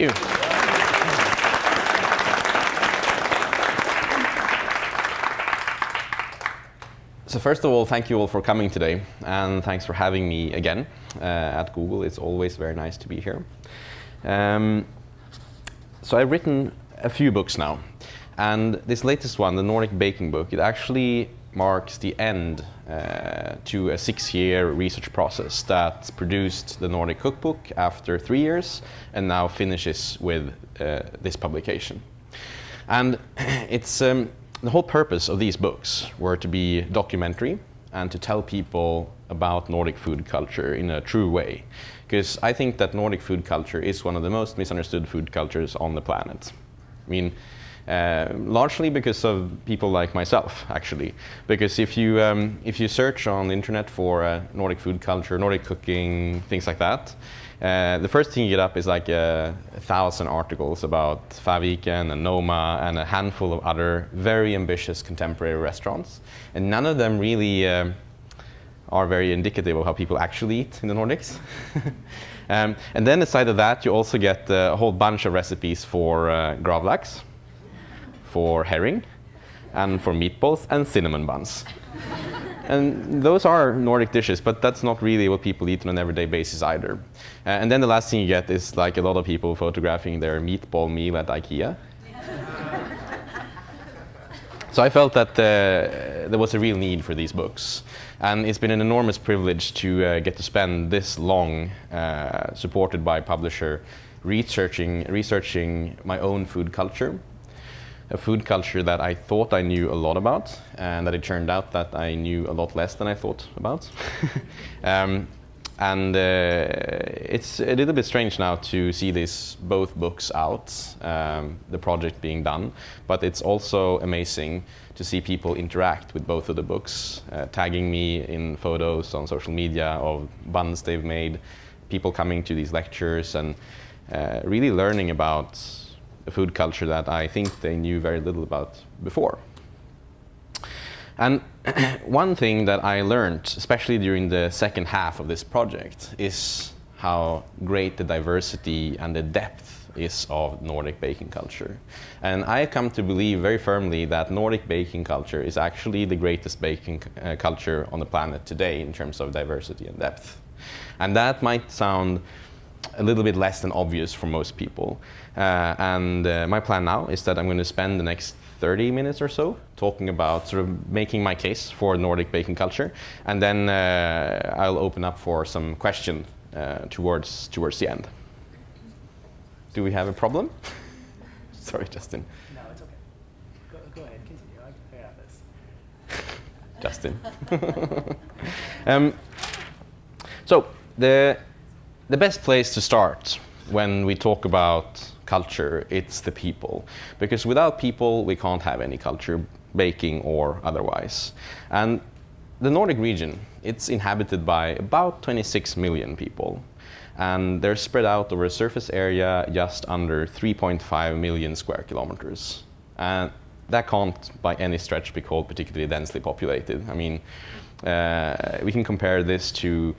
you. So first of all, thank you all for coming today, and thanks for having me again uh, at Google. It's always very nice to be here. Um, so I've written a few books now, and this latest one, the Nordic Baking Book, it actually marks the end uh, to a six-year research process that produced the Nordic Cookbook after three years, and now finishes with uh, this publication. And it's um, the whole purpose of these books were to be documentary and to tell people about Nordic food culture in a true way. Because I think that Nordic food culture is one of the most misunderstood food cultures on the planet. I mean, uh, largely because of people like myself, actually. Because if you, um, if you search on the internet for uh, Nordic food culture, Nordic cooking, things like that, uh, the first thing you get up is like a, a thousand articles about Fäviken and Noma and a handful of other very ambitious contemporary restaurants. And none of them really um, are very indicative of how people actually eat in the Nordics. um, and then aside of that, you also get uh, a whole bunch of recipes for uh, gravlax, for herring, and for meatballs and cinnamon buns. And those are Nordic dishes, but that's not really what people eat on an everyday basis either. Uh, and then the last thing you get is like a lot of people photographing their meatball meal at IKEA. so I felt that uh, there was a real need for these books. And it's been an enormous privilege to uh, get to spend this long, uh, supported by publisher, researching, researching my own food culture a food culture that I thought I knew a lot about, and that it turned out that I knew a lot less than I thought about. um, and uh, it's a little bit strange now to see these both books out, um, the project being done, but it's also amazing to see people interact with both of the books, uh, tagging me in photos on social media of buns they've made, people coming to these lectures, and uh, really learning about a food culture that I think they knew very little about before. And one thing that I learned, especially during the second half of this project, is how great the diversity and the depth is of Nordic baking culture. And I come to believe very firmly that Nordic baking culture is actually the greatest baking uh, culture on the planet today in terms of diversity and depth. And that might sound a little bit less than obvious for most people. Uh, and uh, my plan now is that I'm going to spend the next 30 minutes or so talking about sort of making my case for Nordic baking culture, and then uh, I'll open up for some question uh, towards towards the end. Do we have a problem? Sorry, Justin. No, it's okay. Go, go ahead, continue. I, I got this. Justin. um, so the the best place to start when we talk about culture, it's the people. Because without people, we can't have any culture, baking or otherwise. And the Nordic region, it's inhabited by about 26 million people. And they're spread out over a surface area just under 3.5 million square kilometers. And that can't by any stretch be called particularly densely populated. I mean, uh, we can compare this to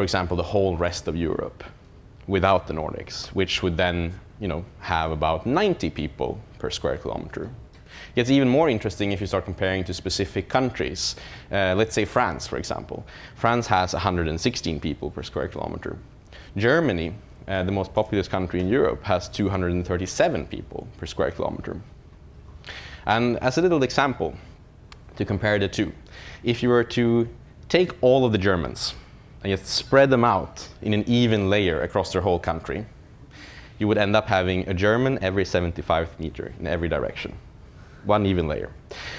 for example, the whole rest of Europe without the Nordics, which would then you know, have about 90 people per square kilometer. It gets even more interesting if you start comparing to specific countries. Uh, let's say France, for example. France has 116 people per square kilometer. Germany, uh, the most populous country in Europe, has 237 people per square kilometer. And as a little example, to compare the two, if you were to take all of the Germans, and just spread them out in an even layer across their whole country, you would end up having a German every 75 meter in every direction. One even layer.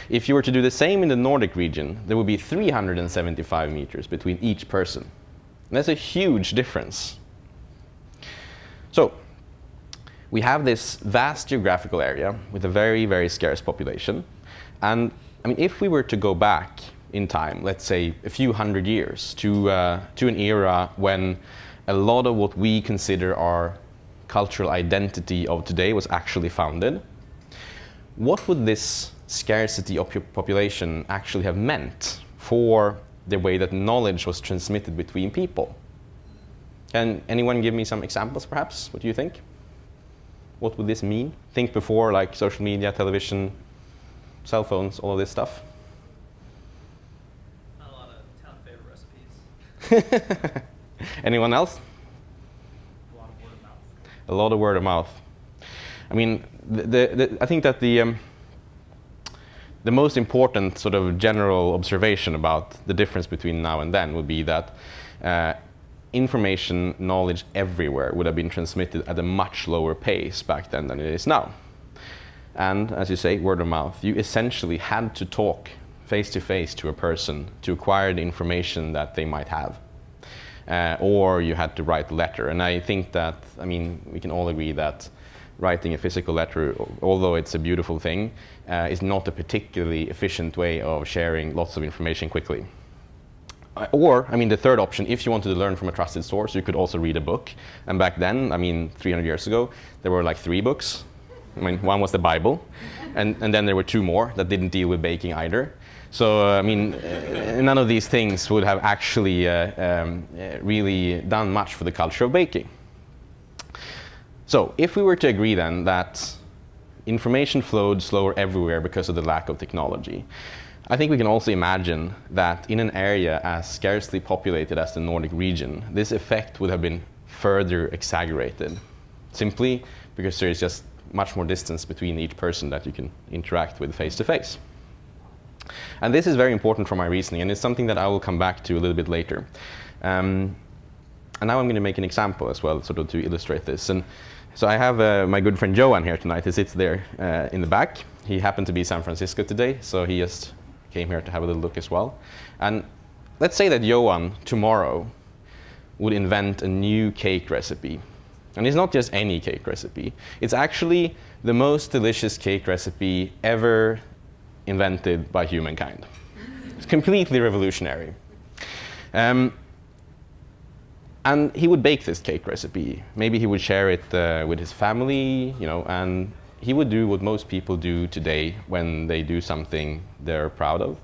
If you were to do the same in the Nordic region, there would be 375 meters between each person. And that's a huge difference. So, we have this vast geographical area with a very, very scarce population. And I mean, if we were to go back in time, let's say a few hundred years, to, uh, to an era when a lot of what we consider our cultural identity of today was actually founded, what would this scarcity of population actually have meant for the way that knowledge was transmitted between people? Can anyone give me some examples, perhaps? What do you think? what would this mean? Think before like social media, television, cell phones, all of this stuff. Not a lot of town favorite recipes. Anyone else? A lot of word of mouth. A lot of word of mouth. I mean, the, the, I think that the um, the most important sort of general observation about the difference between now and then would be that uh, information, knowledge everywhere would have been transmitted at a much lower pace back then than it is now. And as you say, word of mouth, you essentially had to talk face to face to a person to acquire the information that they might have. Uh, or you had to write a letter. And I think that, I mean, we can all agree that writing a physical letter, although it's a beautiful thing, uh, is not a particularly efficient way of sharing lots of information quickly. Uh, or, I mean, the third option, if you wanted to learn from a trusted source, you could also read a book. And back then, I mean, 300 years ago, there were like three books. I mean, one was the Bible, and, and then there were two more that didn't deal with baking either. So, uh, I mean, uh, none of these things would have actually uh, um, really done much for the culture of baking. So, if we were to agree then that information flowed slower everywhere because of the lack of technology, I think we can also imagine that in an area as scarcely populated as the Nordic region, this effect would have been further exaggerated, simply because there is just much more distance between each person that you can interact with face to face. And this is very important for my reasoning, and it's something that I will come back to a little bit later. Um, and now I'm going to make an example as well, sort of to illustrate this. And so I have uh, my good friend Johan here tonight. He sits there uh, in the back. He happened to be San Francisco today, so he just came here to have a little look as well. And let's say that Johan tomorrow would invent a new cake recipe. And it's not just any cake recipe. It's actually the most delicious cake recipe ever invented by humankind. It's completely revolutionary. Um, and he would bake this cake recipe. Maybe he would share it uh, with his family, you know, and he would do what most people do today when they do something they're proud of,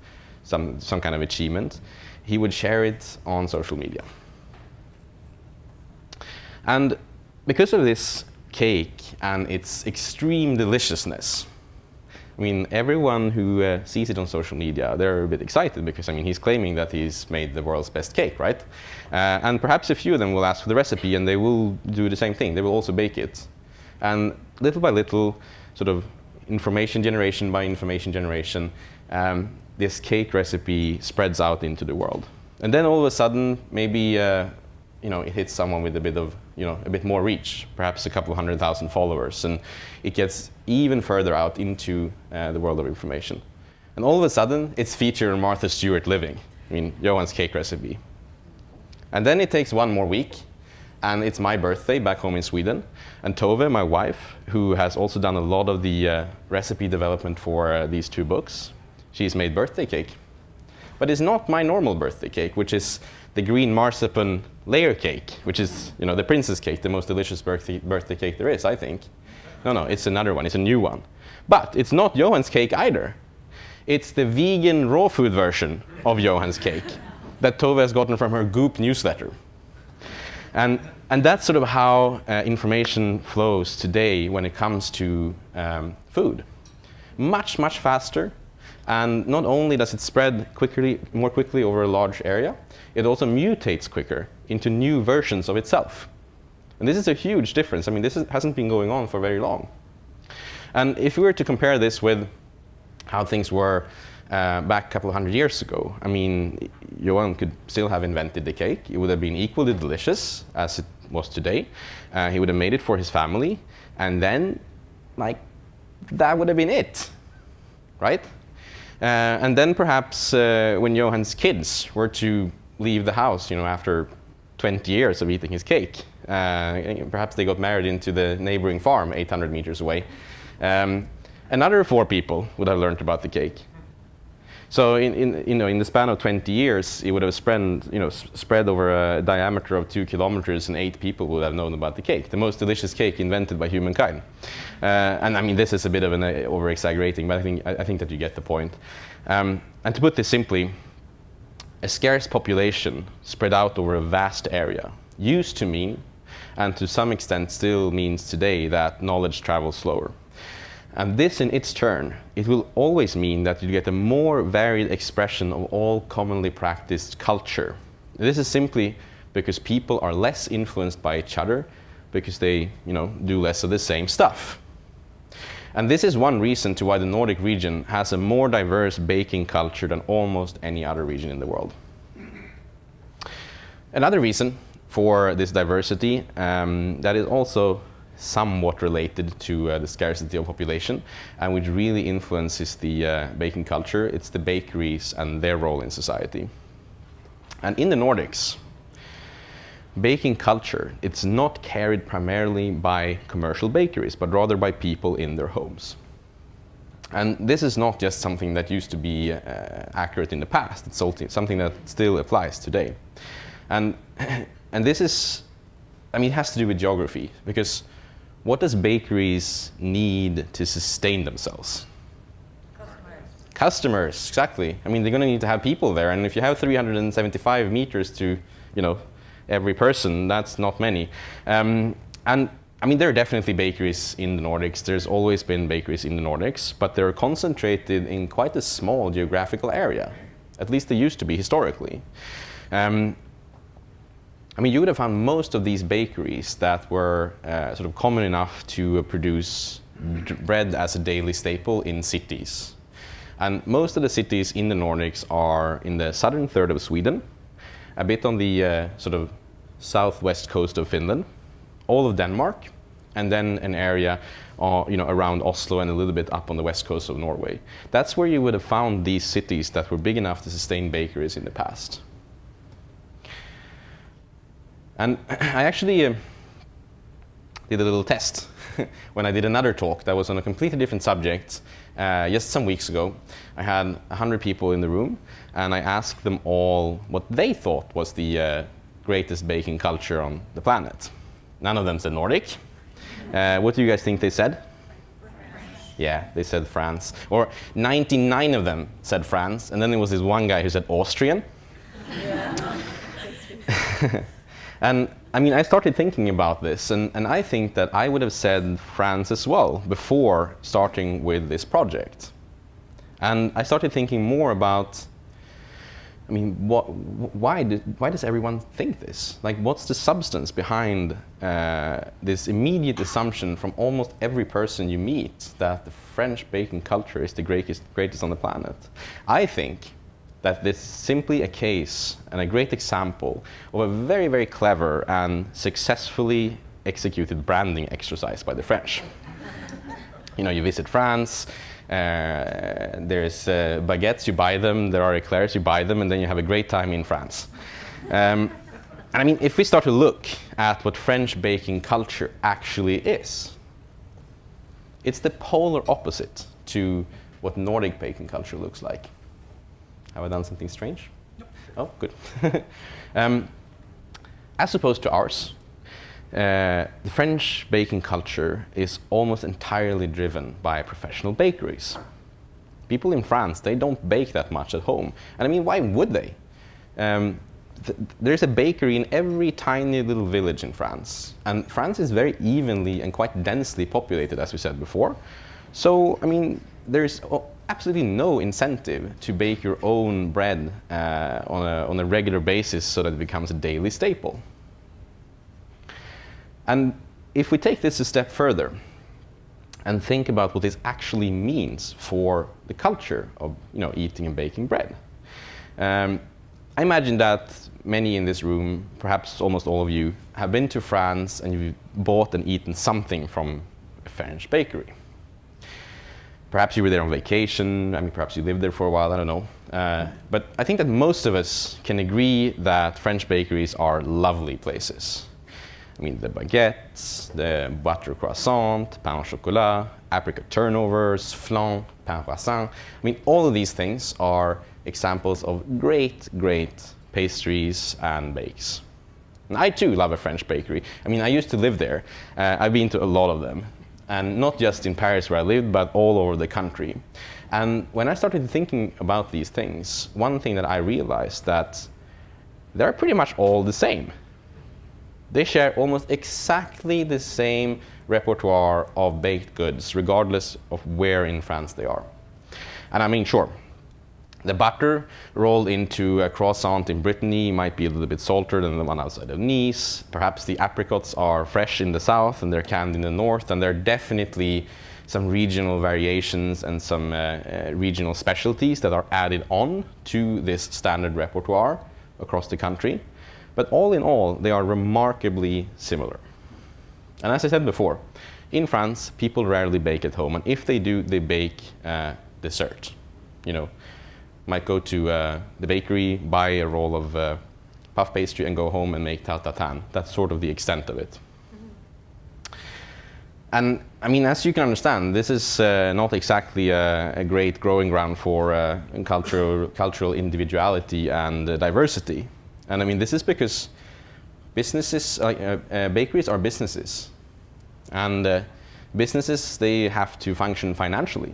some, some kind of achievement. He would share it on social media. And because of this cake and its extreme deliciousness, I mean, everyone who uh, sees it on social media, they're a bit excited because, I mean, he's claiming that he's made the world's best cake, right? Uh, and perhaps a few of them will ask for the recipe and they will do the same thing. They will also bake it. And little by little, sort of information generation by information generation, um, this cake recipe spreads out into the world. And then all of a sudden, maybe uh, you know, it hits someone with a bit of, you know, a bit more reach, perhaps a couple of hundred thousand followers, and it gets even further out into uh, the world of information. And all of a sudden, it's featured in Martha Stewart Living, I mean, Johan's cake recipe. And then it takes one more week, and it's my birthday back home in Sweden. And Tove, my wife, who has also done a lot of the uh, recipe development for uh, these two books, she's made birthday cake. But it's not my normal birthday cake, which is the green marzipan layer cake, which is you know the princess cake, the most delicious birthday, birthday cake there is, I think. No, no, it's another one. It's a new one. But it's not Johan's cake either. It's the vegan raw food version of Johan's cake that Tove has gotten from her Goop newsletter. And, and that's sort of how uh, information flows today when it comes to um, food. Much, much faster. And not only does it spread quickly, more quickly over a large area, it also mutates quicker into new versions of itself. And this is a huge difference. I mean, this is, hasn't been going on for very long. And if we were to compare this with how things were uh, back a couple of hundred years ago, I mean, Johan could still have invented the cake. It would have been equally delicious as it was today. Uh, he would have made it for his family. And then, like, that would have been it, right? Uh, and then perhaps uh, when Johan's kids were to leave the house, you know, after 20 years of eating his cake. Uh, perhaps they got married into the neighboring farm 800 meters away. Um, another four people would have learned about the cake. So in, in, you know, in the span of 20 years, it would have spread, you know, spread over a diameter of two kilometers and eight people would have known about the cake, the most delicious cake invented by humankind. Uh, and I mean, this is a bit of an uh, over-exaggerating, but I think, I, I, think that you get the point. Um, and to put this simply, a scarce population spread out over a vast area used to mean and to some extent still means today that knowledge travels slower. And this in its turn, it will always mean that you get a more varied expression of all commonly practiced culture. This is simply because people are less influenced by each other because they you know, do less of the same stuff. And this is one reason to why the Nordic region has a more diverse baking culture than almost any other region in the world. Another reason for this diversity um, that is also somewhat related to uh, the scarcity of population and which really influences the uh, baking culture, it's the bakeries and their role in society. And in the Nordics, baking culture, it's not carried primarily by commercial bakeries, but rather by people in their homes. And this is not just something that used to be uh, accurate in the past, it's something that still applies today. And, and this is, I mean, it has to do with geography, because what does bakeries need to sustain themselves? Customers. Customers, exactly. I mean, they're going to need to have people there, and if you have 375 meters to, you know, every person, that's not many. Um, and I mean, there are definitely bakeries in the Nordics. There's always been bakeries in the Nordics, but they're concentrated in quite a small geographical area. At least they used to be historically. Um, I mean, you would have found most of these bakeries that were uh, sort of common enough to uh, produce bread as a daily staple in cities. And most of the cities in the Nordics are in the southern third of Sweden, a bit on the uh, sort of southwest coast of Finland, all of Denmark, and then an area uh, you know, around Oslo and a little bit up on the west coast of Norway. That's where you would have found these cities that were big enough to sustain bakeries in the past. And I actually uh, did a little test when I did another talk that was on a completely different subject uh, just some weeks ago. I had 100 people in the room, and I asked them all what they thought was the uh, greatest baking culture on the planet. None of them said Nordic. Uh, what do you guys think they said? Yeah, they said France. Or 99 of them said France, and then there was this one guy who said Austrian. Yeah. And I mean, I started thinking about this, and, and I think that I would have said France as well before starting with this project. And I started thinking more about, I mean, what, why, did, why does everyone think this? Like, what's the substance behind uh, this immediate assumption from almost every person you meet that the French baking culture is the greatest, greatest on the planet? I think that this is simply a case and a great example of a very, very clever and successfully executed branding exercise by the French. you know, you visit France, uh, there's uh, baguettes, you buy them, there are eclairs, you buy them, and then you have a great time in France. Um, and I mean, if we start to look at what French baking culture actually is, it's the polar opposite to what Nordic baking culture looks like. Have I done something strange? No. Oh, good. um, as opposed to ours, uh, the French baking culture is almost entirely driven by professional bakeries. People in France, they don't bake that much at home. And I mean, why would they? Um, th there's a bakery in every tiny little village in France. And France is very evenly and quite densely populated, as we said before. So, I mean, there's absolutely no incentive to bake your own bread uh, on, a, on a regular basis so that it becomes a daily staple. And if we take this a step further and think about what this actually means for the culture of you know, eating and baking bread, um, I imagine that many in this room, perhaps almost all of you, have been to France and you've bought and eaten something from a French bakery. Perhaps you were there on vacation. I mean, perhaps you lived there for a while. I don't know. Uh, but I think that most of us can agree that French bakeries are lovely places. I mean, the baguettes, the butter croissant, pain au chocolat, apricot turnovers, flan, pain aux raisins. I mean, all of these things are examples of great, great pastries and bakes. And I too love a French bakery. I mean, I used to live there. Uh, I've been to a lot of them and not just in Paris where I lived, but all over the country. And when I started thinking about these things, one thing that I realized that they're pretty much all the same. They share almost exactly the same repertoire of baked goods, regardless of where in France they are. And I mean, sure, the butter rolled into a croissant in Brittany might be a little bit salter than the one outside of Nice. Perhaps the apricots are fresh in the south and they're canned in the north, and there are definitely some regional variations and some uh, uh, regional specialties that are added on to this standard repertoire across the country. But all in all, they are remarkably similar. And as I said before, in France, people rarely bake at home, and if they do, they bake uh, dessert. You know, might go to uh, the bakery, buy a roll of uh, puff pastry, and go home and make tarte tatin. That's sort of the extent of it. And I mean, as you can understand, this is uh, not exactly a, a, great growing ground for uh, cultural, cultural individuality and uh, diversity. And I mean, this is because businesses, uh, uh, bakeries are businesses. And uh, businesses, they have to function financially.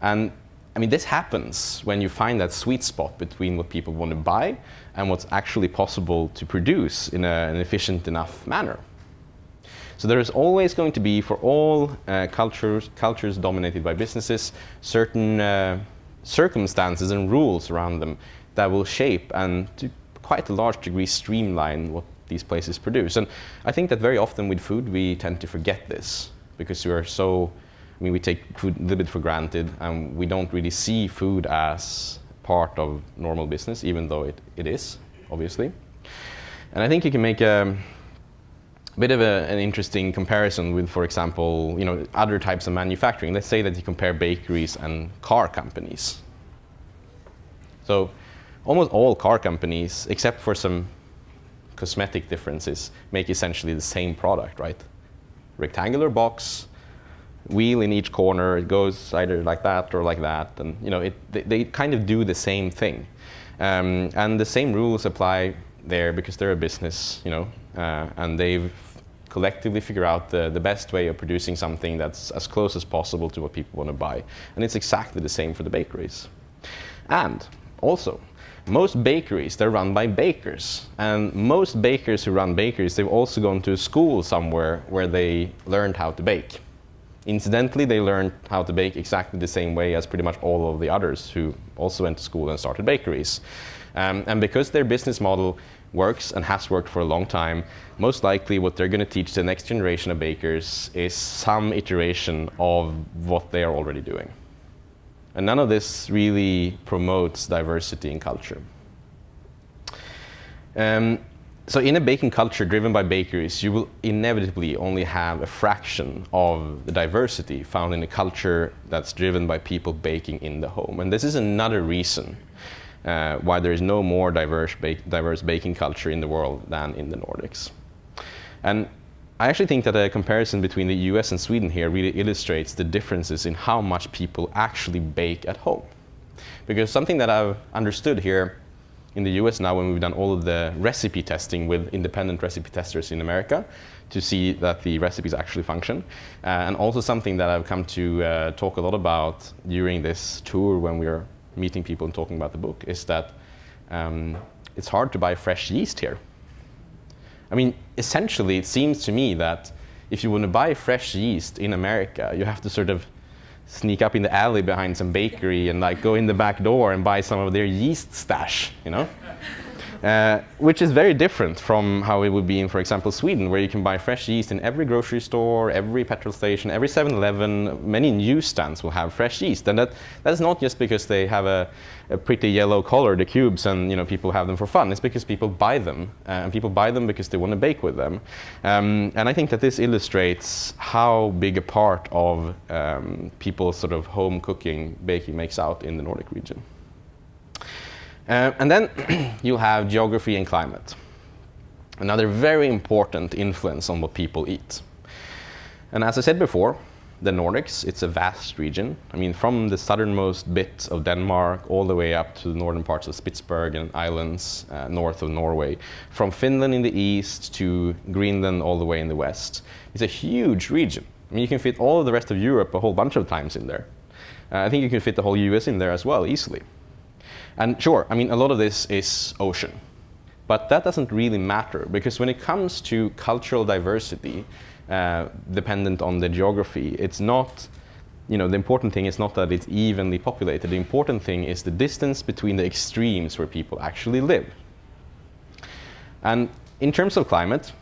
And I mean, this happens when you find that sweet spot between what people want to buy and what's actually possible to produce in a, an efficient enough manner. So there is always going to be, for all uh, cultures, cultures dominated by businesses, certain uh, circumstances and rules around them that will shape and to quite a large degree streamline what these places produce. And I think that very often with food we tend to forget this because we are so I mean, we take food a little bit for granted, and we don't really see food as part of normal business, even though it, it is, obviously. And I think you can make a, bit of a, an interesting comparison with, for example, you know, other types of manufacturing. Let's say that you compare bakeries and car companies. So almost all car companies, except for some cosmetic differences, make essentially the same product, right? Rectangular box, wheel in each corner. It goes either like that or like that, and you know, it, they, they kind of do the same thing, um, and the same rules apply there because they're a business, you know, uh, and they've collectively figure out the, the best way of producing something that's as close as possible to what people want to buy. And it's exactly the same for the bakeries. And also, most bakeries, they're run by bakers. And most bakers who run bakeries, they've also gone to school somewhere where they learned how to bake. Incidentally, they learned how to bake exactly the same way as pretty much all of the others who also went to school and started bakeries. Um, and because their business model works and has worked for a long time, most likely what they're going to teach the next generation of bakers is some iteration of what they are already doing. And none of this really promotes diversity in culture. Um, so in a baking culture driven by bakeries, you will inevitably only have a fraction of the diversity found in a culture that's driven by people baking in the home. And this is another reason uh, why there is no more diverse, ba diverse baking culture in the world than in the Nordics. And I actually think that a comparison between the US and Sweden here really illustrates the differences in how much people actually bake at home. Because something that I've understood here in the US now when we've done all of the recipe testing with independent recipe testers in America to see that the recipes actually function. Uh, and also something that I've come to uh, talk a lot about during this tour when we are meeting people and talking about the book is that um, it's hard to buy fresh yeast here. I mean, essentially, it seems to me that if you want to buy fresh yeast in America, you have to sort of sneak up in the alley behind some bakery and like go in the back door and buy some of their yeast stash, you know? Uh, which is very different from how it would be in, for example, Sweden, where you can buy fresh yeast in every grocery store, every petrol station, every 7-Eleven. Many newsstands will have fresh yeast, and that that's not just because they have a, a, pretty yellow color, the cubes, and you know people have them for fun. It's because people buy them, uh, and people buy them because they want to bake with them. Um, and I think that this illustrates how big a part of um, people's sort of home cooking baking makes out in the Nordic region. Uh, and then you'll have geography and climate. Another very important influence on what people eat. And as I said before, the Nordics, it's a vast region. I mean, from the southernmost bit of Denmark all the way up to the northern parts of Spitsbergen Islands, uh, north of Norway. From Finland in the east to Greenland all the way in the west. It's a huge region. I mean, you can fit all of the rest of Europe a whole bunch of times in there. Uh, I think you can fit the whole US in there as well, easily. And sure, I mean, a lot of this is ocean. But that doesn't really matter because when it comes to cultural diversity, uh, dependent on the geography, it's not, you know, the important thing is not that it's evenly populated. The important thing is the distance between the extremes where people actually live. And in terms of climate,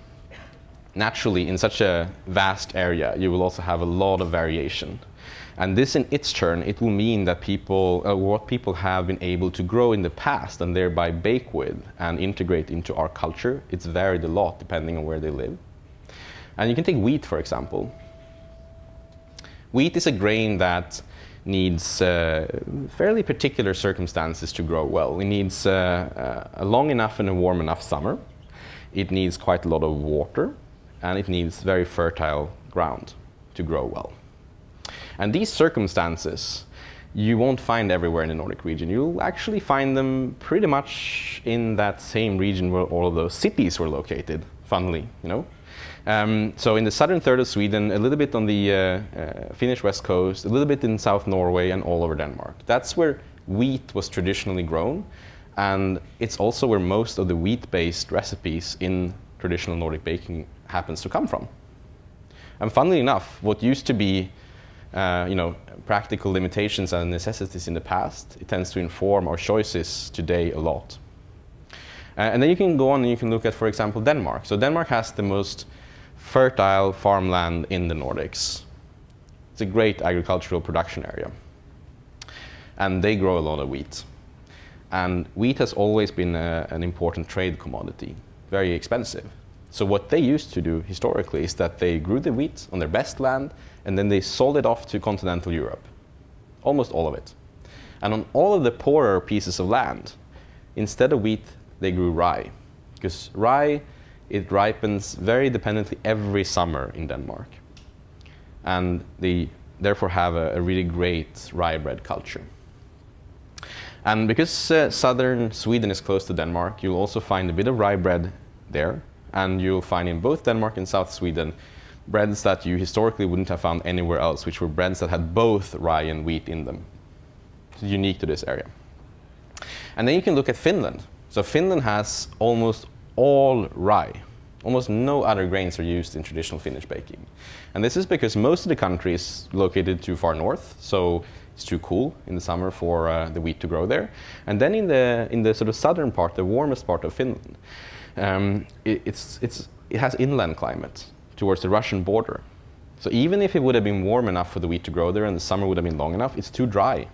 naturally, in such a vast area, you will also have a lot of variation. And this, in its turn, it will mean that people, uh, what people have been able to grow in the past and thereby bake with and integrate into our culture, it's varied a lot depending on where they live. And you can take wheat, for example. Wheat is a grain that needs uh, fairly particular circumstances to grow well. It needs uh, uh, a long enough and a warm enough summer. It needs quite a lot of water, and it needs very fertile ground to grow well. And these circumstances you won't find everywhere in the Nordic region. You'll actually find them pretty much in that same region where all of those cities were located, funnily, you know. Um, so in the southern third of Sweden, a little bit on the uh, uh, Finnish west coast, a little bit in South Norway, and all over Denmark. That's where wheat was traditionally grown, and it's also where most of the wheat-based recipes in traditional Nordic baking happens to come from. And funnily enough, what used to be uh, you know, practical limitations and necessities in the past, it tends to inform our choices today a lot. Uh, and then you can go on and you can look at, for example, Denmark. So Denmark has the most fertile farmland in the Nordics. It's a great agricultural production area. And they grow a lot of wheat. And wheat has always been a, an important trade commodity, very expensive. So what they used to do historically is that they grew the wheat on their best land and then they sold it off to continental Europe, almost all of it. And on all of the poorer pieces of land, instead of wheat, they grew rye. Because rye, it ripens very dependently every summer in Denmark. And they therefore have a, a really great rye bread culture. And because uh, southern Sweden is close to Denmark, you'll also find a bit of rye bread there. And you'll find in both Denmark and South Sweden breads that you historically wouldn't have found anywhere else, which were breads that had both rye and wheat in them. It's unique to this area. And then you can look at Finland. So Finland has almost all rye. Almost no other grains are used in traditional Finnish baking. And this is because most of the country is located too far north, so it's too cool in the summer for uh, the wheat to grow there. And then in the, in the sort of southern part, the warmest part of Finland, um, it, it's, it's, it has inland climate towards the Russian border. So even if it would have been warm enough for the wheat to grow there and the summer would have been long enough, it's too dry.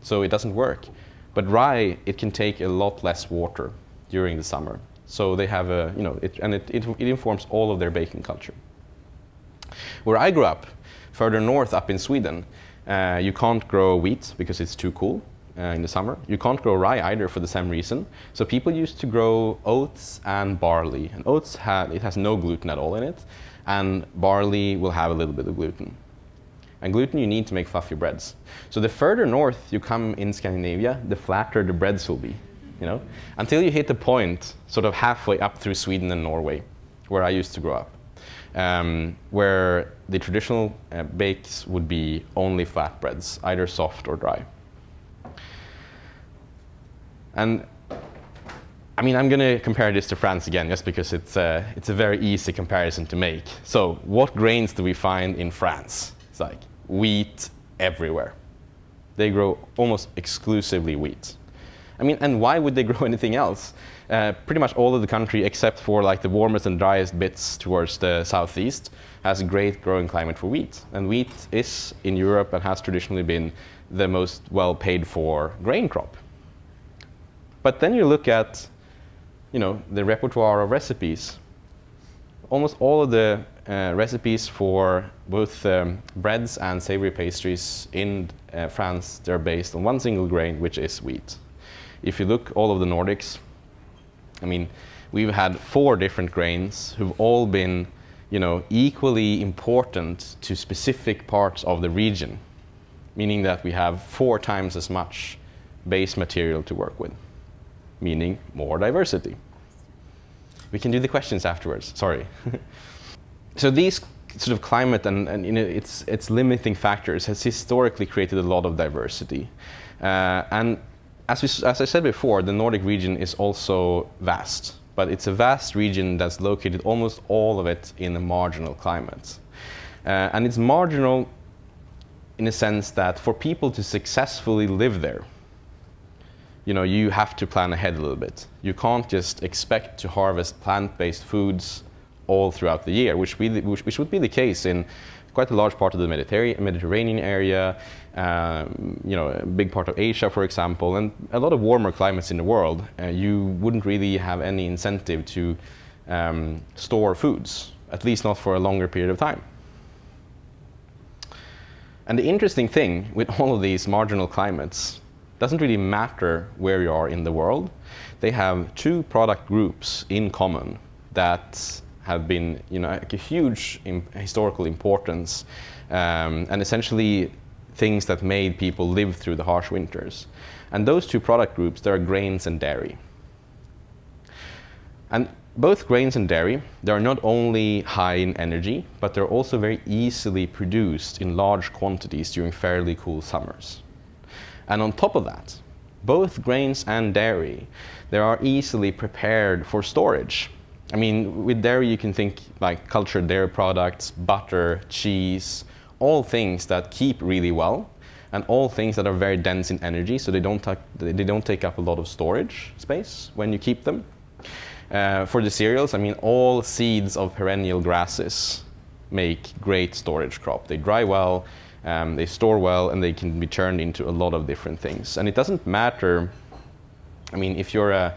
So it doesn't work. But rye, it can take a lot less water during the summer. So they have a, you know, it, and it, it, it informs all of their baking culture. Where I grew up, further north up in Sweden, uh, you can't grow wheat because it's too cool uh, in the summer. You can't grow rye either for the same reason. So people used to grow oats and barley. And oats it has no gluten at all in it. And barley will have a little bit of gluten. And gluten you need to make fluffy breads. So the further north you come in Scandinavia, the flatter the breads will be. You know, until you hit the point sort of halfway up through Sweden and Norway, where I used to grow up, um, where the traditional uh, bakes would be only flat breads, either soft or dry. And I mean, I'm going to compare this to France again, just because it's a, it's a very easy comparison to make. So what grains do we find in France? It's like wheat everywhere. They grow almost exclusively wheat. I mean, and why would they grow anything else? Uh, pretty much all of the country, except for like the warmest and driest bits towards the southeast, has a great growing climate for wheat. And wheat is, in Europe, and has traditionally been the most well paid for grain crop. But then you look at you know, the repertoire of recipes. Almost all of the uh, recipes for both um, breads and savory pastries in uh, France, they're based on one single grain, which is wheat. If you look all of the Nordics, I mean, we've had four different grains who've all been, you know, equally important to specific parts of the region, meaning that we have four times as much base material to work with meaning more diversity. We can do the questions afterwards, sorry. so these sort of climate and, and you know, its, its limiting factors has historically created a lot of diversity. Uh, and as, we, as I said before, the Nordic region is also vast, but it's a vast region that's located almost all of it in a marginal climate. Uh, and it's marginal in a sense that for people to successfully live there, you know, you have to plan ahead a little bit. You can't just expect to harvest plant-based foods all throughout the year, which, we, which, which would be the case in quite a large part of the Mediterranean area, um, you know, a big part of Asia, for example, and a lot of warmer climates in the world. Uh, you wouldn't really have any incentive to um, store foods, at least not for a longer period of time. And the interesting thing with all of these marginal climates doesn't really matter where you are in the world. They have two product groups in common that have been you know, like a huge historical importance um, and essentially things that made people live through the harsh winters. And those two product groups, they are grains and dairy. And both grains and dairy, they are not only high in energy, but they're also very easily produced in large quantities during fairly cool summers. And on top of that, both grains and dairy, they are easily prepared for storage. I mean, with dairy, you can think like cultured dairy products, butter, cheese, all things that keep really well, and all things that are very dense in energy, so they don't, they don't take up a lot of storage space when you keep them. Uh, for the cereals, I mean, all seeds of perennial grasses make great storage crop. They dry well, um, they store well, and they can be turned into a lot of different things. And it doesn't matter, I mean, if you're a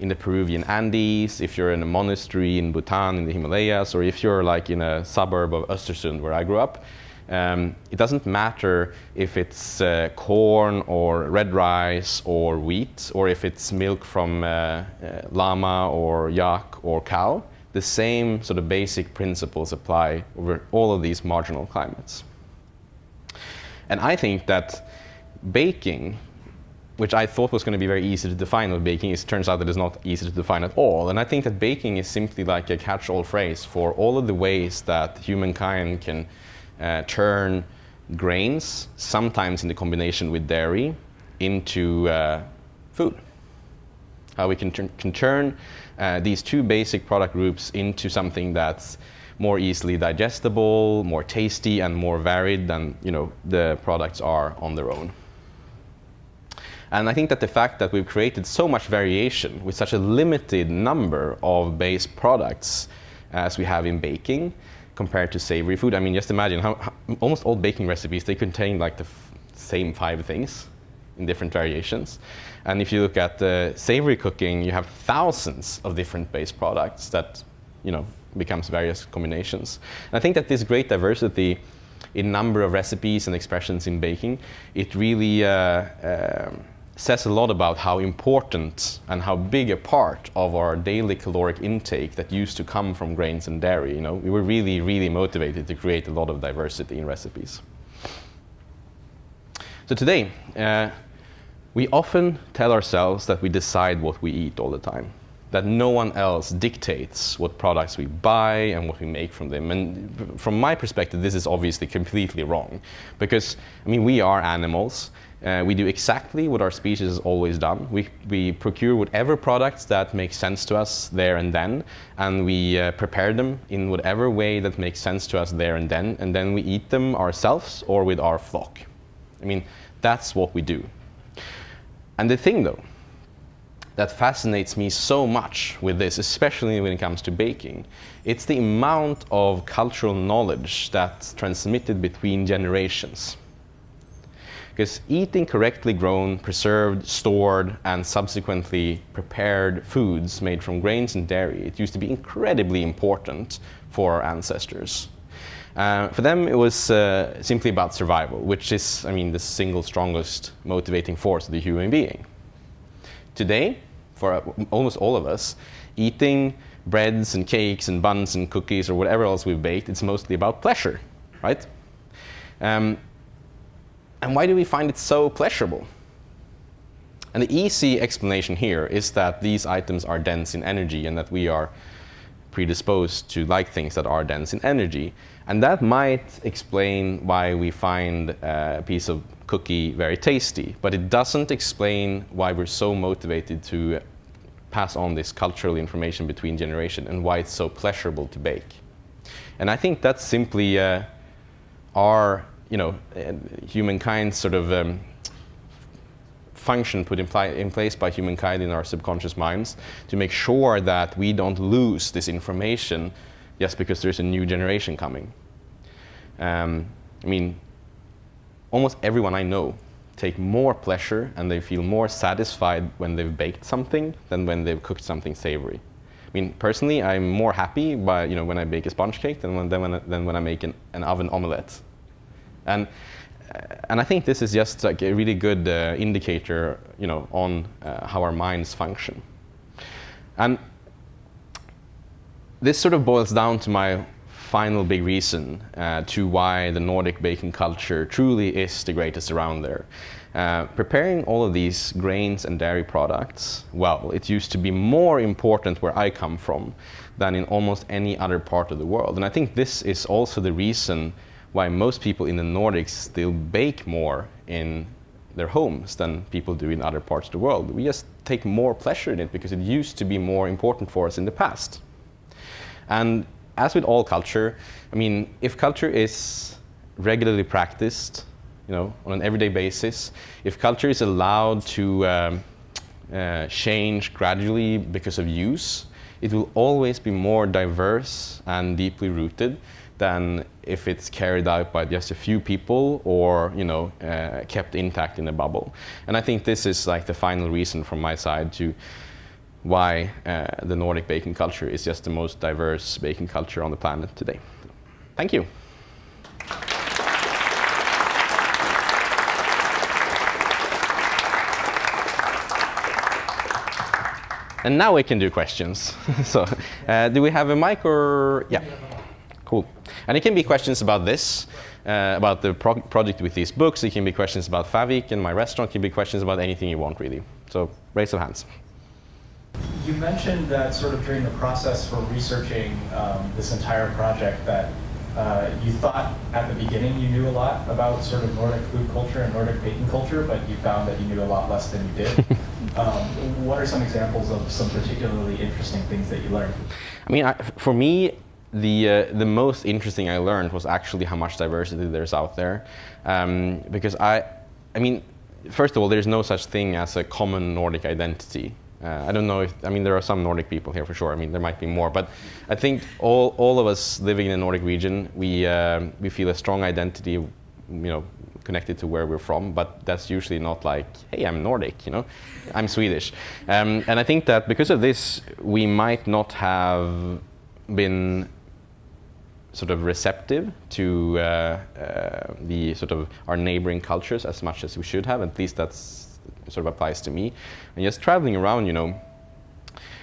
in the Peruvian Andes, if you're in a monastery in Bhutan in the Himalayas, or if you're like in a suburb of Östersund where I grew up, um, it doesn't matter if it's uh, corn or red rice or wheat, or if it's milk from uh, uh, llama or yak or cow. The same sort of basic principles apply over all of these marginal climates. And I think that baking which I thought was going to be very easy to define what baking is, turns out that it's not easy to define at all. And I think that baking is simply like a catch-all phrase for all of the ways that humankind can uh, turn grains, sometimes in the combination with dairy, into uh, food. How we can, can turn uh, these two basic product groups into something that's more easily digestible, more tasty, and more varied than you know, the products are on their own. And I think that the fact that we've created so much variation with such a limited number of base products as we have in baking compared to savory food, I mean, just imagine how, how almost all baking recipes, they contain like the same five things in different variations. And if you look at the savory cooking, you have thousands of different base products that, you know, becomes various combinations. And I think that this great diversity in number of recipes and expressions in baking, it really uh, um, says a lot about how important and how big a part of our daily caloric intake that used to come from grains and dairy. You know, we were really, really motivated to create a lot of diversity in recipes. So today, uh, we often tell ourselves that we decide what we eat all the time, that no one else dictates what products we buy and what we make from them. And from my perspective, this is obviously completely wrong, because I mean we are animals, uh, we do exactly what our species has always done. We, we procure whatever products that make sense to us there and then, and we uh, prepare them in whatever way that makes sense to us there and then, and then we eat them ourselves or with our flock. I mean, that's what we do. And the thing, though, that fascinates me so much with this, especially when it comes to baking, it's the amount of cultural knowledge that's transmitted between generations. Because eating correctly grown, preserved, stored, and subsequently prepared foods made from grains and dairy, it used to be incredibly important for our ancestors. Uh, for them, it was uh, simply about survival, which is, I mean, the single strongest motivating force of the human being. Today, for almost all of us, eating breads and cakes and buns and cookies or whatever else we've baked, it's mostly about pleasure, right? Um, and why do we find it so pleasurable? And the easy explanation here is that these items are dense in energy and that we are predisposed to like things that are dense in energy. And that might explain why we find a piece of cookie very tasty, but it doesn't explain why we're so motivated to pass on this cultural information between generation and why it's so pleasurable to bake. And I think that's simply uh, our, you know, uh, humankind's sort of um, function put in, in, place by humankind in our subconscious minds to make sure that we don't lose this information just because there's a new generation coming. Um, I mean, almost everyone I know take more pleasure and they feel more satisfied when they've baked something than when they've cooked something savory. I mean, personally, I'm more happy by, you know, when I bake a sponge cake than when, than when, I, than when I make an, an oven omelette. And, uh, and I think this is just like a really good uh, indicator, you know, on uh, how our minds function. And this sort of boils down to my final big reason uh, to why the Nordic baking culture truly is the greatest around there. Uh, preparing all of these grains and dairy products, well, it used to be more important where I come from than in almost any other part of the world. And I think this is also the reason why most people in the Nordics still bake more in their homes than people do in other parts of the world. We just take more pleasure in it because it used to be more important for us in the past. And as with all culture, I mean, if culture is regularly practiced, you know, on an everyday basis, if culture is allowed to um, uh, change gradually because of use, it will always be more diverse and deeply rooted than if it's carried out by just a few people or you know uh, kept intact in a bubble. And I think this is like the final reason from my side to why uh, the Nordic baking culture is just the most diverse baking culture on the planet today. Thank you. And now we can do questions. so, uh, do we have a mic or? Yeah. Cool. And it can be questions about this, uh, about the pro project with these books. It can be questions about Fäviken and my restaurant. It can be questions about anything you want, really. So, raise of hands. You mentioned that sort of during the process for researching um, this entire project that uh, you thought at the beginning you knew a lot about sort of Nordic food culture and Nordic baking culture, but you found that you knew a lot less than you did. um, what are some examples of some particularly interesting things that you learned? I mean, I, for me, the uh, the most interesting I learned was actually how much diversity there's out there, um, because I, I mean, first of all, there's no such thing as a common Nordic identity. Uh, I don't know if, I mean, there are some Nordic people here for sure. I mean, there might be more, but I think all, all of us living in the Nordic region, we, uh, we feel a strong identity, you know, connected to where we're from, but that's usually not like, hey, I'm Nordic, you know, I'm Swedish. Um, and I think that because of this, we might not have been sort of receptive to uh, uh, the sort of our neighboring cultures as much as we should have. At least that's sort of applies to me. And just traveling around, you know,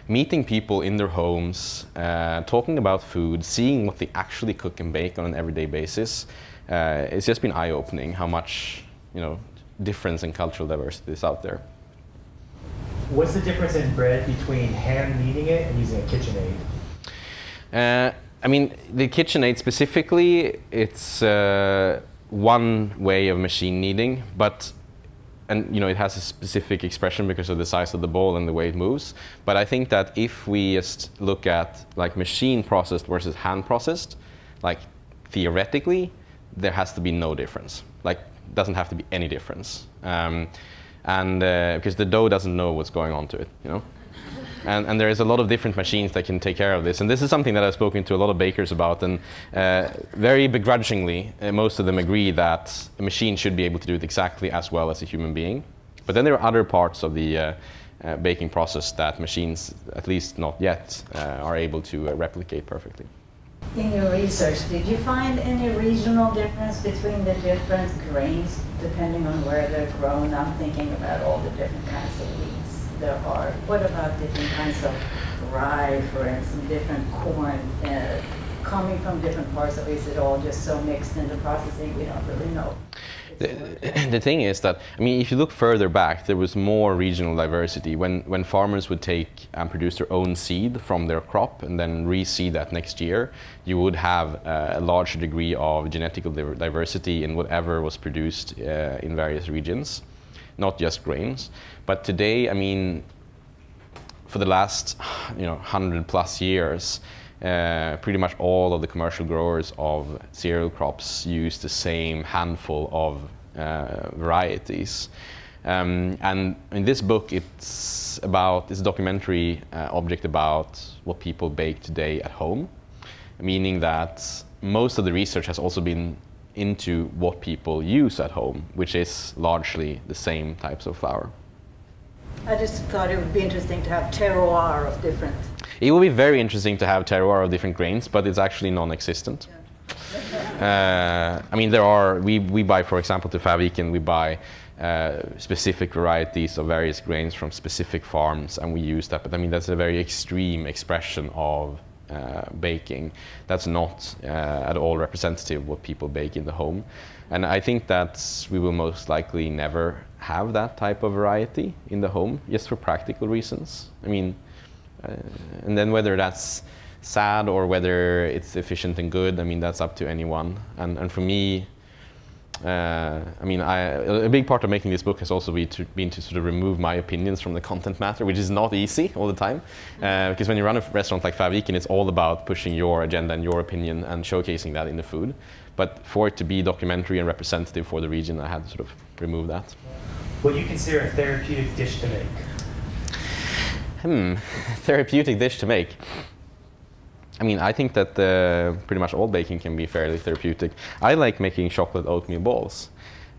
meeting people in their homes, uh, talking about food, seeing what they actually cook and bake on an everyday basis, uh, it's just been eye-opening how much, you know, difference in cultural diversity is out there. What's the difference in bread between hand kneading it and using a KitchenAid? Uh, I mean, the KitchenAid specifically, it's uh, one way of machine kneading, but and you know it has a specific expression because of the size of the bowl and the way it moves. But I think that if we just look at like machine processed versus hand processed, like theoretically, there has to be no difference. Like doesn't have to be any difference, um, and uh, because the dough doesn't know what's going on to it, you know. And, and, there is a lot of different machines that can take care of this. And this is something that I've spoken to a lot of bakers about. And uh, very begrudgingly, uh, most of them agree that a machine should be able to do it exactly as well as a human being. But then there are other parts of the uh, uh baking process that machines, at least not yet, uh, are able to uh, replicate perfectly. In your research, did you find any regional difference between the different grains depending on where they're grown? I'm thinking about all the different kinds of wheat there are. What about different kinds of rye, for instance, different corn, uh, coming from different parts of? Is it all just so mixed in the processing? We don't really know. the, the thing is that I mean, if you look further back, there was more regional diversity. When when farmers would take and produce their own seed from their crop and then reseed that next year, you would have uh, a larger degree of genetical diversity in whatever was produced uh, in various regions, not just grains. But today, I mean, for the last you know 100 plus years, uh, pretty much all of the commercial growers of cereal crops use the same handful of uh, varieties. Um, and in this book, it's about a documentary uh, object about what people bake today at home, meaning that most of the research has also been into what people use at home, which is largely the same types of flour. I just thought it would be interesting to have terroir of different. It would be very interesting to have terroir of different grains, but it's actually non-existent. Uh, I mean, there are, we, we buy, for example, to Fäviken, we buy uh, specific varieties of various grains from specific farms, and we use that. But I mean, that's a very extreme expression of baking. That's not uh, at all representative of what people bake in the home. And I think that we will most likely never have that type of variety in the home, just for practical reasons. I mean, uh, and then whether that's sad or whether it's efficient and good, I mean, that's up to anyone. And, and for me, uh, I mean, I, a big part of making this book has also been to, been to, sort of remove my opinions from the content matter, which is not easy all the time. Uh, because when you run a restaurant like Fäviken, it's all about pushing your agenda and your opinion and showcasing that in the food. But for it to be documentary and representative for the region, I had to sort of remove that. What do you consider a therapeutic dish to make? Hmm, therapeutic dish to make. I mean, I think that uh, pretty much all baking can be fairly therapeutic. I like making chocolate oatmeal balls,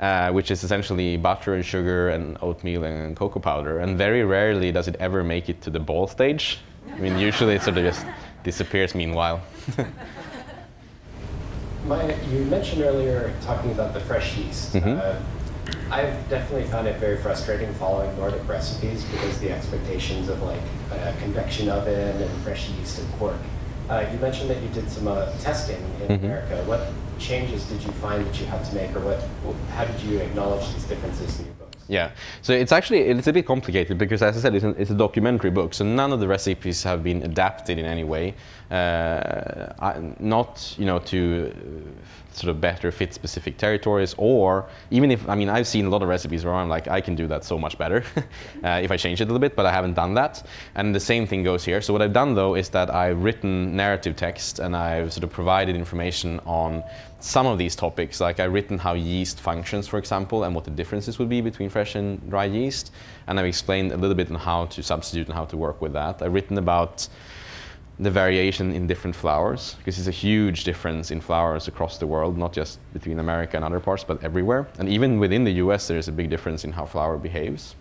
uh, which is essentially butter and sugar and oatmeal and cocoa powder. And very rarely does it ever make it to the ball stage. I mean, usually it sort of just disappears meanwhile. My, you mentioned earlier talking about the fresh yeast. Mhm. Uh, I've definitely found it very frustrating following Nordic recipes because the expectations of like a convection oven and fresh yeast and quark. Uh, you mentioned that you did some uh, testing in Mhm. America. What changes did you find that you had to make, or what? How did you acknowledge these differences in your books? Yeah, so it's actually it's a bit complicated because, as I said, it's, an, it's a documentary book, so none of the recipes have been adapted in any way, uh, I, not you know to uh, sort of better fit specific territories, or even if I mean I've seen a lot of recipes where I'm like I can do that so much better uh, if I change it a little bit, but I haven't done that, and the same thing goes here. So what I've done though is that I've written narrative text and I've sort of provided information on some of these topics, like I've written how yeast functions, for example, and what the differences would be between fresh and dry yeast. And I've explained a little bit on how to substitute and how to work with that. I've written about the variation in different flours, because there's a huge difference in flours across the world, not just between America and other parts, but everywhere. And even within the US, there's a big difference in how flour behaves.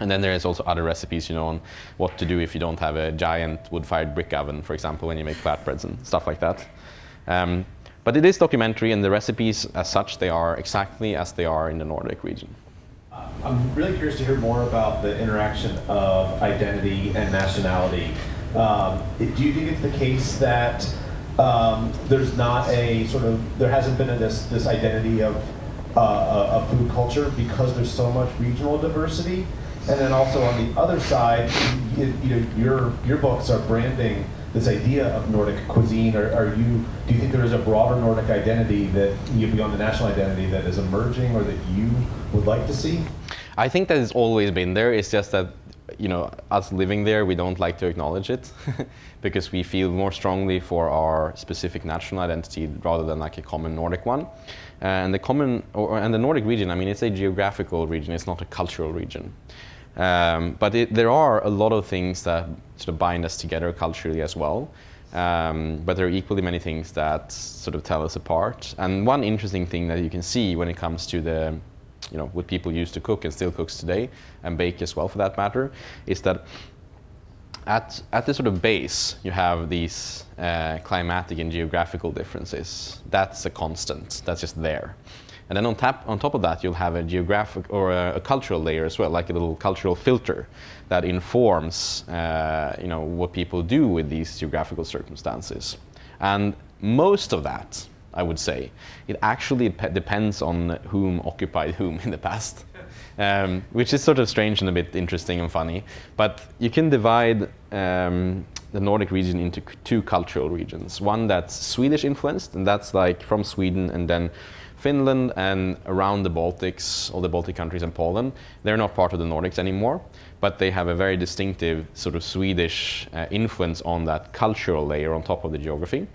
And then there's also other recipes, you know, on what to do if you don't have a giant wood-fired brick oven, for example, when you make flatbreads and stuff like that. Um, but it is documentary, and the recipes, as such, they are exactly as they are in the Nordic region. Uh, I'm really curious to hear more about the interaction of identity and nationality. Um, do you think it's the case that um, there's not a sort of there hasn't been a, this this identity of uh, a, food culture because there's so much regional diversity, and then also on the other side, you, you know, your your books are branding this idea of Nordic cuisine. Are, are you do you think there is a broader Nordic identity that you beyond the national identity that is emerging or that you would like to see? I think that it's always been there. It's just that you know us living there, we don't like to acknowledge it because we feel more strongly for our specific national identity rather than like a common Nordic one. And the common or, and the Nordic region, I mean, it's a geographical region. It's not a cultural region. Um, but it, there are a lot of things that sort of bind us together culturally as well. Um, but there are equally many things that sort of tell us apart. And one interesting thing that you can see when it comes to the, you know, what people used to cook and still cooks today, and bake as well for that matter, is that at, at the sort of base, you have these uh, climatic and geographical differences. That's a constant, that's just there. And then on, tap, on top of that, you'll have a geographic or a, a cultural layer as well, like a little cultural filter that informs uh, you know, what people do with these geographical circumstances. And most of that, I would say. It actually pe- depends on whom occupied whom in the past, um, which is sort of strange and a bit interesting and funny. But you can divide um, the Nordic region into two cultural regions. One that's Swedish influenced, and that's like from Sweden and then Finland and around the Baltics, all the Baltic countries and Poland. They're not part of the Nordics anymore, but they have a very distinctive sort of Swedish uh, influence on that cultural layer on top of the geography.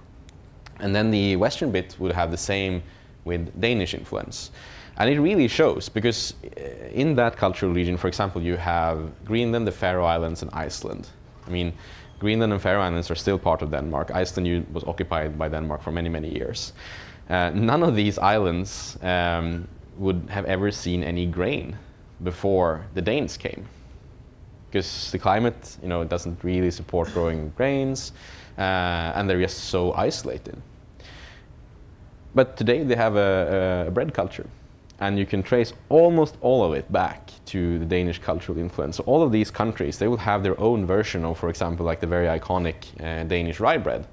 And then the western bit would have the same with Danish influence. And it really shows because uh, in that cultural region, for example, you have Greenland, the Faroe Islands, and Iceland. I mean, Greenland and Faroe Islands are still part of Denmark. Iceland was occupied by Denmark for many, many years. Uh, none of these islands um, would have ever seen any grain before the Danes came because the climate, you know, doesn't really support growing grains, uh, and they're just so isolated. But today they have a, a bread culture, and you can trace almost all of it back to the Danish cultural influence. So all of these countries, they will have their own version of, for example, like the very iconic uh, Danish rye bread,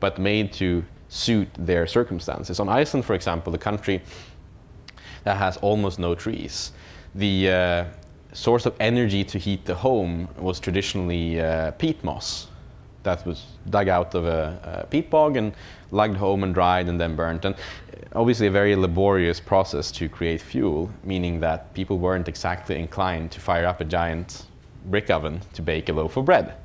but made to suit their circumstances. On Iceland, for example, the country that has almost no trees, the uh, source of energy to heat the home was traditionally uh, peat moss that was dug out of a, a peat bog and lugged home and dried and then burnt. And obviously, a very laborious process to create fuel, meaning that people weren't exactly inclined to fire up a giant brick oven to bake a loaf of bread.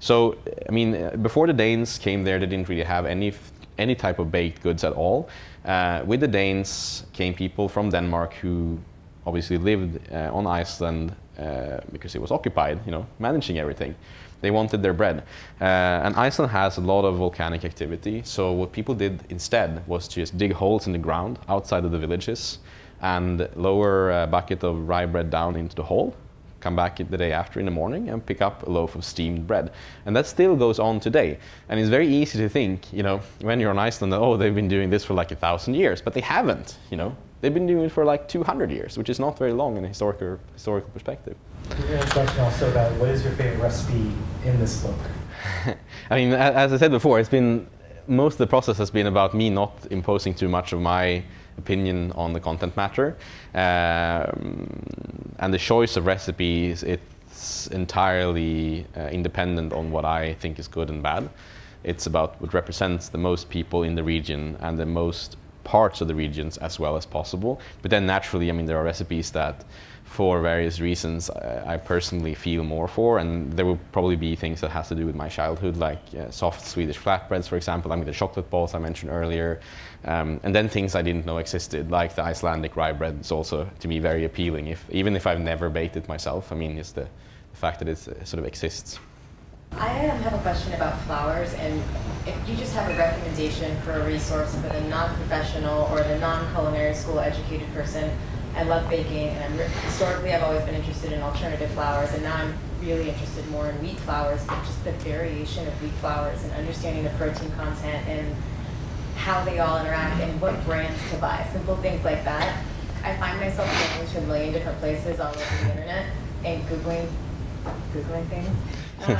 So, I mean, uh, before the Danes came there, they didn't really have any any type of baked goods at all. Uh, with the Danes came people from Denmark who obviously lived uh, on Iceland uh, because it was occupied, you know, managing everything. They wanted their bread. Uh, and Iceland has a lot of volcanic activity, so what people did instead was to just dig holes in the ground outside of the villages and lower a bucket of rye bread down into the hole come back the day after in the morning and pick up a loaf of steamed bread. And that still goes on today. And it's very easy to think, you know, when you're on Iceland, oh, they've been doing this for like a thousand years, but they haven't, you know. They've been doing it for like 200 years, which is not very long in a historical, historical perspective. We have a question also about what is your favorite recipe in this book? I mean, as I said before, it's been most of the process has been about me not imposing too much of my opinion on the content matter, um, and the choice of recipes. It's entirely uh, independent on what I think is good and bad. It's about what represents the most people in the region and the most parts of the regions as well as possible. But then naturally, I mean, there are recipes that, for various reasons, I, I personally feel more for, and there will probably be things that has to do with my childhood, like uh, soft Swedish flatbreads, for example. I mean, the chocolate balls I mentioned earlier, um, and then things I didn't know existed, like the Icelandic rye bread. is also to me very appealing. If even if I've never baked it myself, I mean, it's the, the fact that it uh, sort of exists. I um, have a question about flours, and if you just have a recommendation for a resource for the non-professional or the non-culinary school educated person, I love baking, and I'm, historically I've always been interested in alternative flours, and now I'm really interested more in wheat flours, but just the variation of wheat flours and understanding the protein content and how they all interact and what brands to buy, simple things like that. I find myself going to a million different places all over the internet and Googling, Googling things. Um,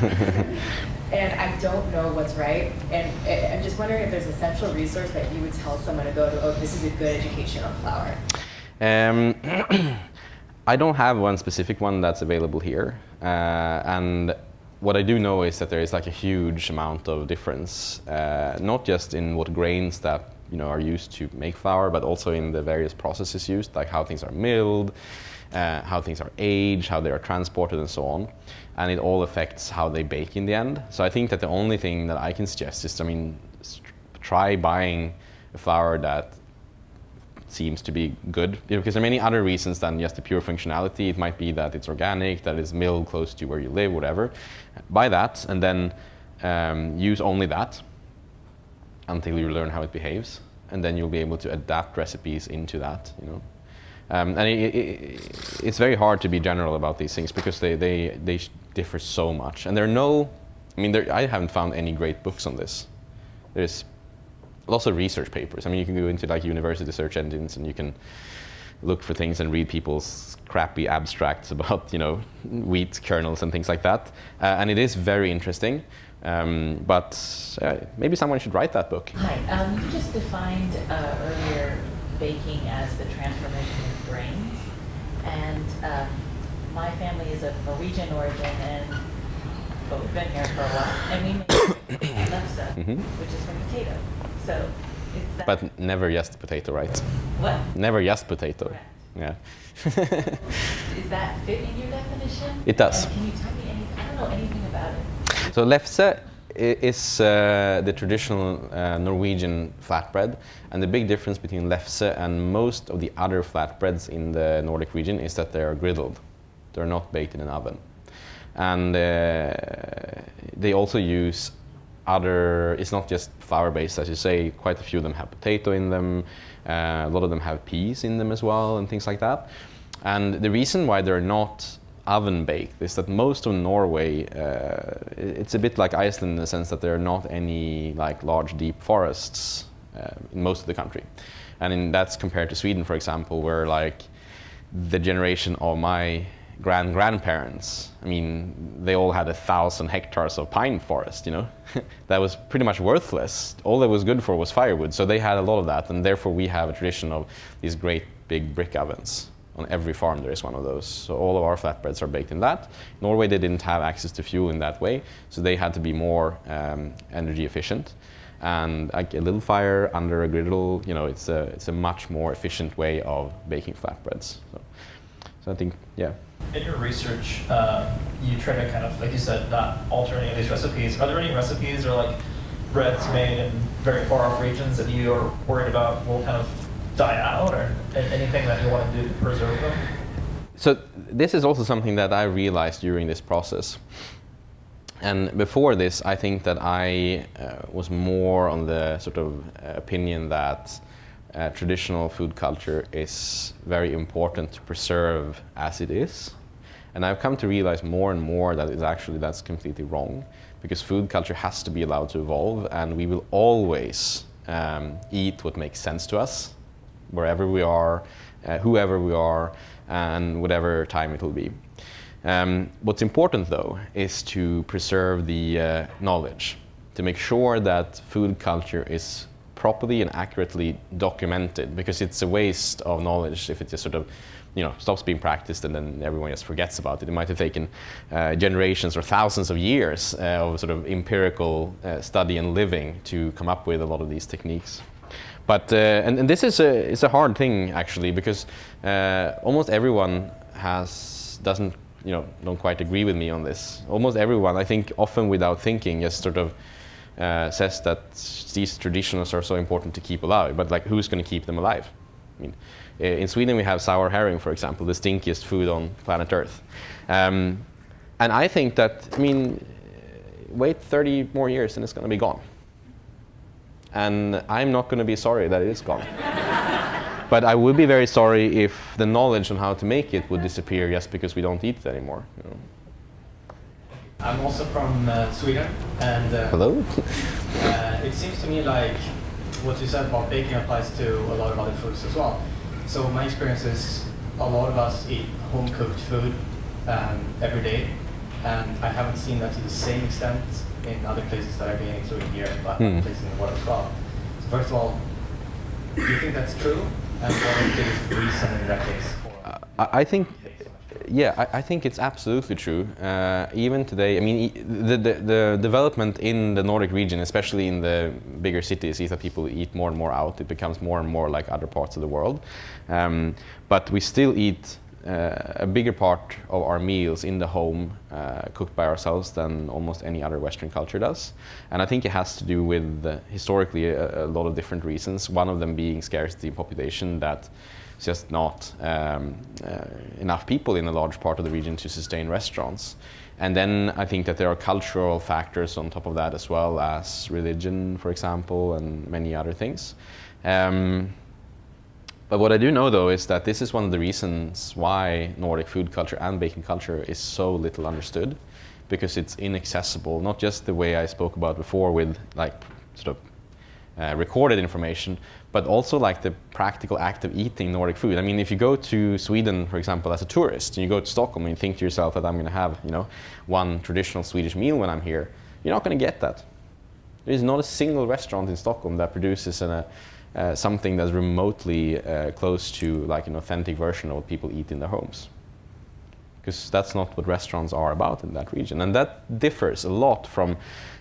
and I don't know what's right. And I- I'm just wondering if there's a central resource that you would tell someone to go to, oh, this is a good education on flour. Um, I don't have one specific one that's available here, uh, and what I do know is that there is like a huge amount of difference, uh, not just in what grains that you know are used to make flour, but also in the various processes used, like how things are milled, uh, how things are aged, how they are transported, and so on. And it all affects how they bake in the end. So I think that the only thing that I can suggest is, I mean, try buying a flour that seems to be good because there are many other reasons than just the pure functionality. It might be that it's organic, that it's milled close to where you live, whatever. Buy that and then um, use only that until you learn how it behaves, and then you'll be able to adapt recipes into that. You know, um, and it, it, it's very hard to be general about these things because they they they differ so much, and there are no. I mean, there, I haven't found any great books on this. There's lots of research papers. I mean, you can go into like university search engines and you can look for things and read people's crappy abstracts about you know wheat kernels and things like that. Uh, and it is very interesting. Um, but uh, maybe someone should write that book. Hi, um, you just defined uh, earlier baking as the transformation of grains, and um, my family is of Norwegian origin, and but we've been here for a while, and we make lefse, Mhm. which is from potato. So, But never just potato, right? what? Never just potato. Correct. Yeah. Is that fit in your definition? It does. And can you tell me anything? I don't know anything about it. So lefse is uh, the traditional uh, Norwegian flatbread, and the big difference between lefse and most of the other flatbreads in the Nordic region is that they are griddled. They're not baked in an oven, and uh, they also use other. It's not just flour-based, as you say. Quite a few of them have potato in them. Uh, a lot of them have peas in them as well, and things like that. And the reason why they're not oven baked is that most of Norway, uh, it's a bit like Iceland in the sense that there are not any like large deep forests uh, in most of the country, and in, that's compared to Sweden, for example, where like the generation of my grand grandparents, I mean, they all had a thousand hectares of pine forest, you know, that was pretty much worthless. All that was good for was firewood, so they had a lot of that, and therefore we have a tradition of these great big brick ovens. On every farm, there is one of those. So all of our flatbreads are baked in that. Norway, they didn't have access to fuel in that way, so they had to be more um, energy efficient. And like a little fire under a griddle, you know, it's a it's a much more efficient way of baking flatbreads. So, so I think, yeah. In your research, uh, you try to kind of, like you said, not alter any of these recipes. Are there any recipes or like breads made in very far off regions that you are worried about will kind of die out, or anything that you want to do to preserve them? So this is also something that I realized during this process. And before this, I think that I uh, was more on the sort of uh, opinion that uh, traditional food culture is very important to preserve as it is. And I've come to realize more and more that it's actually that's completely wrong, because food culture has to be allowed to evolve, and we will always um, eat what makes sense to us, wherever we are, uh, whoever we are, and whatever time it will be. Um, what's important, though, is to preserve the uh, knowledge, to make sure that food culture is properly and accurately documented, because it's a waste of knowledge if it just sort of, you know, stops being practiced and then everyone just forgets about it. It might have taken uh, generations or thousands of years uh, of sort of empirical uh, study and living to come up with a lot of these techniques. But uh, and, and this is a it's a hard thing actually because uh, almost everyone has doesn't you know don't quite agree with me on this. Almost everyone, I think, often without thinking, just sort of uh, says that these traditions are so important to keep alive. But like, who's going to keep them alive? I mean, in Sweden we have sour herring, for example, the stinkiest food on planet Earth. Um, and I think that I mean, wait 30 more years and it's going to be gone and I'm not going to be sorry that it is gone. but I would be very sorry if the knowledge on how to make it would disappear just because we don't eat it anymore. You know. I'm also from uh, Sweden, and uh, Hello? uh, it seems to me like what you said about baking applies to a lot of other foods as well. So my experience is a lot of us eat home cooked food um, every day, and I haven't seen that to the same extent in other places that I've been, including here, but other places in the world as well. So first of all, do you think that's true? And what is the biggest reason in that case I think, yeah, I, I think it's absolutely true. Uh, even today, I mean, the, the, the development in the Nordic region, especially in the bigger cities, is that people eat more and more out. It becomes more and more like other parts of the world. Um, but we still eat uh, a bigger part of our meals in the home uh, cooked by ourselves than almost any other Western culture does. And I think it has to do with uh, historically a, a lot of different reasons. One of them being scarcity in population that it's just not um, uh, enough people in a large part of the region to sustain restaurants. And then I think that there are cultural factors on top of that as well as religion, for example, and many other things. Um, but what I do know though is that this is one of the reasons why Nordic food culture and baking culture is so little understood because it's inaccessible, not just the way I spoke about before with like sort of uh, recorded information, but also like the practical act of eating Nordic food. I mean, if you go to Sweden, for example, as a tourist, and you go to Stockholm and you think to yourself that I'm going to have, you know, one traditional Swedish meal when I'm here, you're not going to get that. There is not a single restaurant in Stockholm that produces an, uh, uh, something that's remotely uh, close to like an authentic version of what people eat in their homes. Because that's not what restaurants are about in that region. And that differs a lot from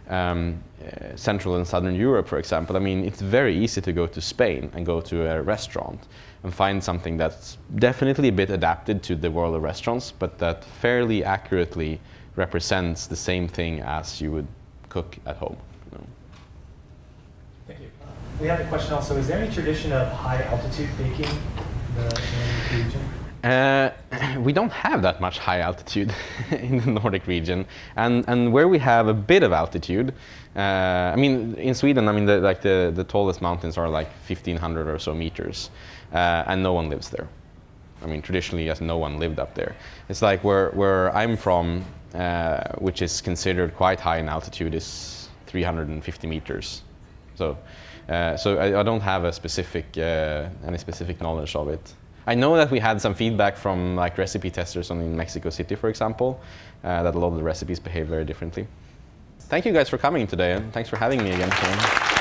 um, uh, Central and Southern Europe, for example. I mean, it's very easy to go to Spain and go to a restaurant and find something that's definitely a bit adapted to the world of restaurants, but that fairly accurately represents the same thing as you would cook at home. you know. Thank you. We had a question also, is there any tradition of high altitude baking in the region? Uh, we don't have that much high altitude in the Nordic region, and and where we have a bit of altitude, uh, I mean, in Sweden, I mean, the, like the the tallest mountains are like 1,500 or so meters, uh, and no one lives there. I mean, traditionally, yes, no one lived up there. It's like where where I'm from, uh, which is considered quite high in altitude, is 350 meters. So, uh, so I, I don't have a specific any specific knowledge of it. I know that we had some feedback from like recipe testers on in Mexico City, for example, uh, that a lot of the recipes behave very differently. Thank you guys for coming today, and thanks for having me again.